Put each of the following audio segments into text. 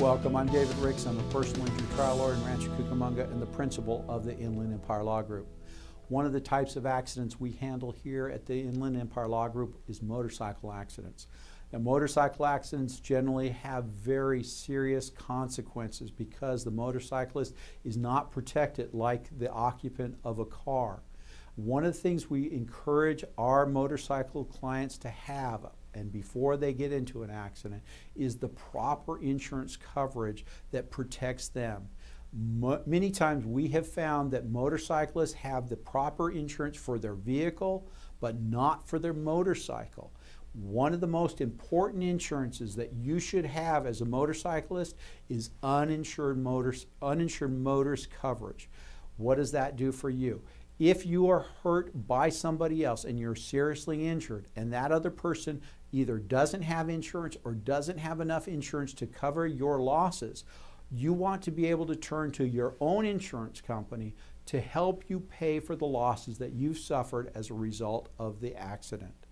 Welcome, I'm David Ricks. I'm a personal injury trial lawyer in Rancho Cucamonga and the principal of the Inland Empire Law Group. One of the types of accidents we handle here at the Inland Empire Law Group is motorcycle accidents. Now, motorcycle accidents generally have very serious consequences because the motorcyclist is not protected like the occupant of a car. One of the things we encourage our motorcycle clients to have and before they get into an accident is the proper insurance coverage that protects them. Mo many times we have found that motorcyclists have the proper insurance for their vehicle, but not for their motorcycle. One of the most important insurances that you should have as a motorcyclist is uninsured motors, uninsured motors coverage. What does that do for you? If you are hurt by somebody else and you're seriously injured, and that other person either doesn't have insurance or doesn't have enough insurance to cover your losses, you want to be able to turn to your own insurance company to help you pay for the losses that you've suffered as a result of the accident.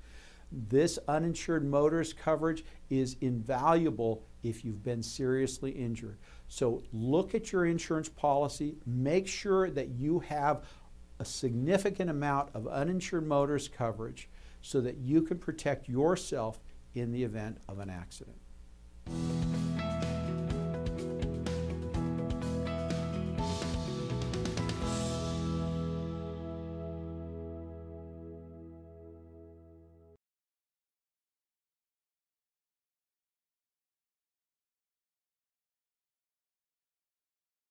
This uninsured motorist coverage is invaluable if you've been seriously injured. So look at your insurance policy, make sure that you have a significant amount of uninsured motorist coverage so that you can protect yourself in the event of an accident.